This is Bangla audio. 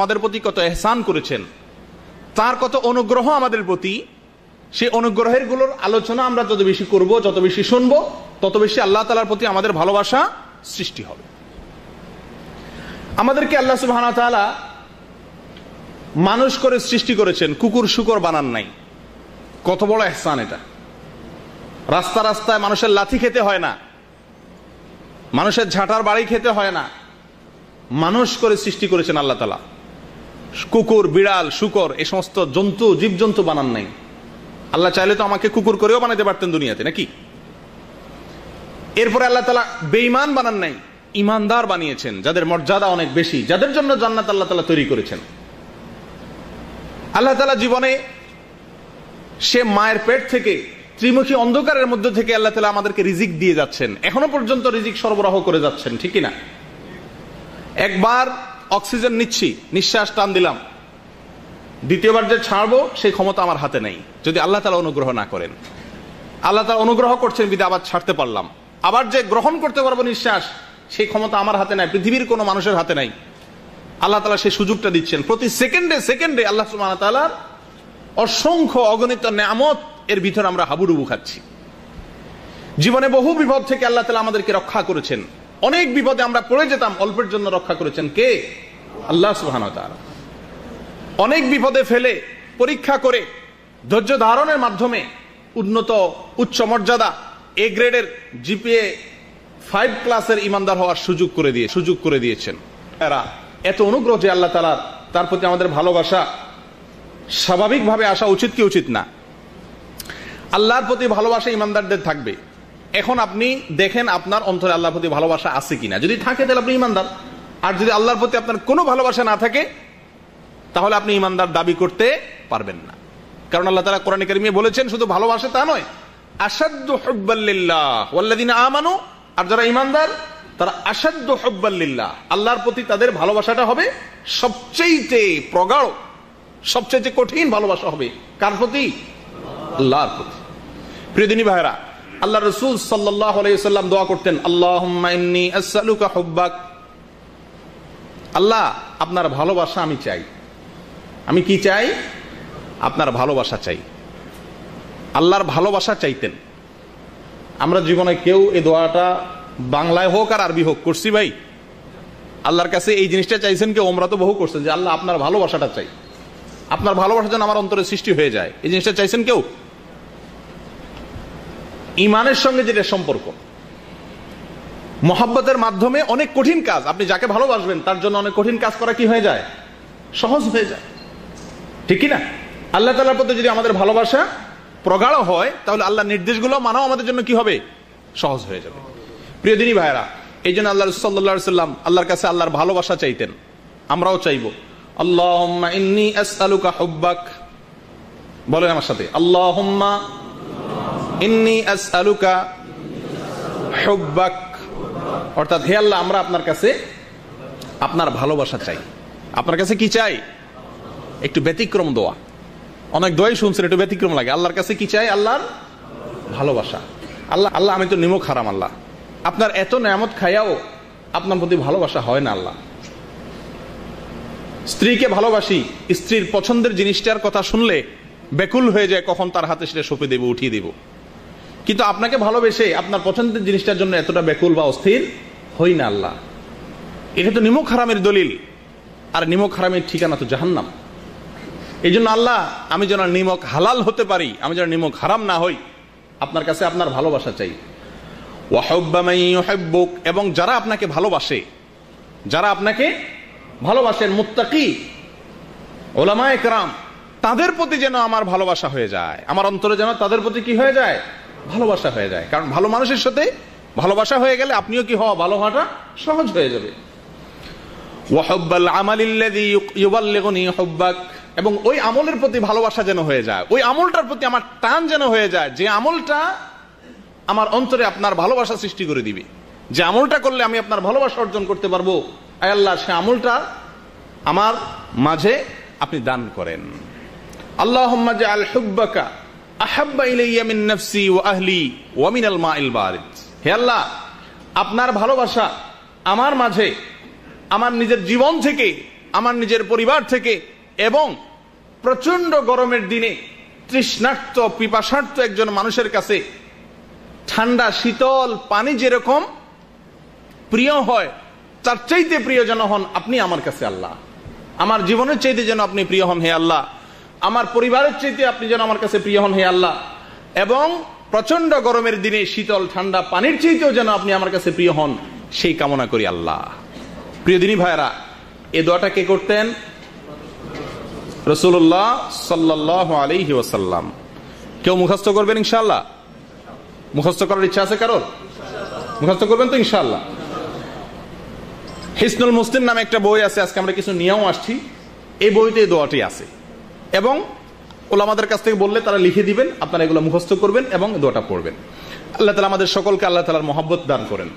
আমাদের প্রতি কত এহসান করেছেন, তার কত অনুগ্রহ আমাদের প্রতি সেই অনুগ্রহেরগুলোর আলোচনা আমরা যত বেশি করব, যত বেশি শুনব, তত বেশি আল্লাহ তালার প্রতি আমাদের ভালোবাসা সৃষ্টি হবে। আমাদেরকে আল্লাহ সুবাহ মানুষ করে সৃষ্টি করেছেন, কুকুর শুকর বানান নাই। কত বড় এহসান এটা। রাস্তা রাস্তায় মানুষের লাথি খেতে হয় না, মানুষের ঝাঁটার বাড়ি খেতে হয় না, মানুষ করে সৃষ্টি করেছেন আল্লাহ তালা কুকুর, বিড়াল, শুকর, এই সমস্ত জন্তু, জীবজন্তু বানান নাই। আল্লাহ চাইলে তো আমাকে কুকুর করেও বানাতে পারতেন দুনিয়াতে, নাকি? এরপরে আল্লাহ তালা বেইমান বানান নাই ইমানদার বানিয়েছেন, যাদের মর্যাদা অনেক বেশি, যাদের জন্য জান্নাত আল্লাহ তালা তৈরি করেছেন। আল্লাহ তালা জীবনে সে মায়ের পেট থেকে ত্রিমুখী অন্ধকারের মধ্যে থেকে আল্লাহ তালা আমাদেরকে রিজিক দিয়ে যাচ্ছেন। এখনও পর্যন্ত রিজিক সরবরাহ করে যাচ্ছেন ঠিকই না? একবার অক্সিজেন নিচ্ছি, নিঃশ্বাস টান দিলাম। দ্বিতীয়বার যে ছাড়বো, সেই ক্ষমতা আমার হাতে নেই। যদি আল্লাহ তালা অনুগ্রহ না করেন। আল্লাহ তালা অনুগ্রহ করছেন বিদে আবার ছাড়তে পারলাম। আবার যে গ্রহণ করতে পারব নিঃশ্বাস, সেই ক্ষমতা আমার হাতে নাই, পৃথিবীর কোনো মানুষের হাতে নাই। আল্লাহ তালা সেই সুযোগটা দিচ্ছেন। প্রতি সেকেন্ডে সেকেন্ডে আল্লাহ তালার অসংখ্য অগণিত নামত এর ভিতরে আমরা হাবুডুবু খাচ্ছি। জীবনে বহু বিপদ থেকে আল্লাহ তালা আমাদেরকে রক্ষা করেছেন। অনেক বিপদে আমরা পড়ে যেতাম, অল্পের জন্য রক্ষা করেছেন কে? আল্লাহ সুহান অনেক বিপদে ফেলে, পরীক্ষা করে, ধৈর্য ধারণের মাধ্যমে উন্নত, উচ্চ মর্যাদা এ গ্রেডের জিপিএ ফাইভ ক্লাসের ইমানদার হওয়ার সুযোগ করে দিয়ে, সুযোগ করে দিয়েছেন। এরা এত অনুগ্রহ যে আল্লাহ তালার তার প্রতি আমাদের ভালোবাসা স্বাভাবিকভাবে আসা উচিত কি উচিত না? আল্লাহর প্রতি ভালোবাসা ইমানদারদের থাকবে। এখন আপনি দেখেন আপনার অন্তরে আল্লাহর প্রতি ভালোবাসা আছে কিনা। যদি থাকে, তাহলে আপনি ইমানদার। আর যদি আল্লাহর প্রতি আপনার কোনো ভালোবাসা না থাকে, তাহলে আপনি ইমানদার দাবি করতে পারবেন না। কারণ আল্লাহ তালা কোরআন কারিমে বলেছেন, শুধু ভালোবাসে তা নয় আসাদ্দ হব্বাল্লিল্লাহ আমানু, আর যারা ইমানদার, তারা আসাদ্দ হব্বাল্লিল্লাহ আল্লাহর প্রতি তাদের ভালোবাসাটা হবে সবচেয়ে প্রগাঢ় সবচেয়ে কঠিন ভালোবাসা হবে। কার প্রতি? আল্লাহর প্রতি। প্রিয়দিনী ভাইরা আল্লাহ রসুল আলাইসাল্লাম দোয়া করতেন আল্লাহ আল্লাহ, আপনার ভালোবাসা আমি চাই। আমি কি চাই? আপনার ভালোবাসা চাই। আল্লাহর ভালোবাসা চাইতেন। আমরা জীবনে কেউ এই দোয়াটা বাংলায় হোক আর আরবি হোক করছি ভাই। আল্লাহর কাছে এই জিনিসটা চাইছেন কেউ, ওমরা তো বহু করছেন যে, আল্লাহ, আপনার ভালোবাসাটা চাই। আপনার ভালোবাসা যেন আমার অন্তরে সৃষ্টি হয়ে যায়। এই জিনিসটা চাইছেন কেউ? ইমানের সঙ্গে যেটা সম্পর্ক। মহাব্বতের মাধ্যমে অনেক কঠিন কাজ। আপনি যাকে ভালোবাসবেন, তার জন্য অনেক কঠিন কাজ করা কি হয়ে যায়? সহজ হয়ে যায়। ঠিক না? আল্লাহ তালার প্রতি যদি আমাদের ভালোবাসা প্রগাঢ় হয়, তাহলে আল্লাহ নির্দেশগুলো মানাও আমাদের জন্য কি হবে? সহজ হয়ে যাবে। প্রিয় দিনী ভাইরা এই জন্য আল্লাহ সাল্লা সাল্লাম আল্লাহর কাছে আল্লাহর ভালোবাসা চাইতেন। আমরাও চাইব। আল্লাহ বলেন আমার সাথে আল্লাহ ইন্নি আসআলুকা হুব্বাক। অর্থাৎ হে আল্লাহ, আমরা আপনার কাছে আপনার ভালোবাসা চাই। আপনার কাছে কি চাই? একটু ব্যতিক্রম দোয়া। অনেক দোয়াই শুনছেন, একটু ব্যতিক্রম লাগে। আল্লাহর কাছে কি চাই? আল্লাহর ভালোবাসা। আল্লাহ আল্লাহ, আমি তো নিমক হারাম আল্লাহ। আপনার এত নামত খাইয়াও আপনার প্রতি ভালোবাসা হয় না আল্লাহ। স্ত্রীকে ভালোবাসি, স্ত্রীর পছন্দের জিনিসটার কথা শুনলে বেকুল হয়ে যায়, কখন তার হাতে সেটা সঁপে দেব, উঠিয়ে দেব। কিন্তু আপনাকে ভালোবেসে আপনার পছন্দের জিনিসটার জন্য এতটা বেকুল বা অস্থির হই না আল্লাহ। এটা তো নিমক হারামের দলিল। আর নিমক হারামের ঠিকানা তো জাহান্নাম। এই জন্য আল্লাহ, আমি যেন নিমক হালাল হতে পারি, আমি যেন নিমক হারাম না হই, আপনার কাছে আপনার ভালোবাসা চাই। এবং যারা আপনাকে ভালোবাসে, যারা আপনাকে ভালোবাসেন, মুত্তাকি ওলামা একরাম তাদের প্রতি যেন আমার ভালোবাসা হয়ে যায়। আমার অন্তরে যেন তাদের প্রতি কি হয়ে যায়? ভালোবাসা হয়ে যায়। কারণ ভালো মানুষের সাথে ভালোবাসা হয়ে গেলে আপনিও কি হওয়া, ভালো হওয়াটা সহজ হয়ে যাবে। এবং ওই আমলের প্রতি ভালোবাসা যেন হয়ে যায়। ওই আমলটার প্রতি আমার টান যেন হয়ে যায়, যে আমলটা আমার অন্তরে আপনার ভালোবাসা সৃষ্টি করে দিবে। যে আমলটা করলে আমি আপনার ভালোবাসা অর্জন করতে পারব আল্লাহ, সে আমলটা আমার মাঝে আপনি দান করেন। আল্লাহ আল হুব্বাকা হে আল্লাহ, আপনার ভালোবাসা আমার মাঝে, আমার নিজের জীবন থেকে, আমার নিজের পরিবার থেকে এবং প্রচণ্ড গরমের দিনে তৃষ্ণার্ত পিপাসার্থ একজন মানুষের কাছে ঠান্ডা, শীতল, পানি যেরকম প্রিয় হয়, তার চাইতে প্রিয় যেন হন আপনি আমার কাছে আল্লাহ। আমার জীবনের চাইতে যেন আপনি প্রিয় হন, হে আল্লাহ আমার পরিবারের চাইতে আপনি যেন আমার কাছে প্রিয় হন হে আল্লাহ। এবং প্রচণ্ড গরমের দিনে শীতল ঠান্ডা পানির চাইতেও যেন আপনি আমার কাছে প্রিয় হন, সেই কামনা করি আল্লাহ। প্রিয় দিনী ভাইরা এ দোয়াটা কে করতেন? রসুল্লাহ সাল্লাহ আলহি ওসাল্লাম কেউ মুখস্থ করবেন ইনশাল্লাহ মুখস্থ করার ইচ্ছা আছে কারোর? মুখস্থ করবেন তো ইনশাল্লাহ হিসনুল মুসলিম নামে একটা বই আছে, আজকে আমরা কিছু নিয়েও আসছি। এই বইতে এই দোয়াটি আছে। এবং ওলামাদের কাছ থেকে বললে তারা লিখে দিবেন, আপনারা এগুলো মুখস্থ করবেন এবং দোয়াটা পড়বেন। আল্লাহ তালা আমাদের সকলকে আল্লাহ তালার মহব্বত দান করেন।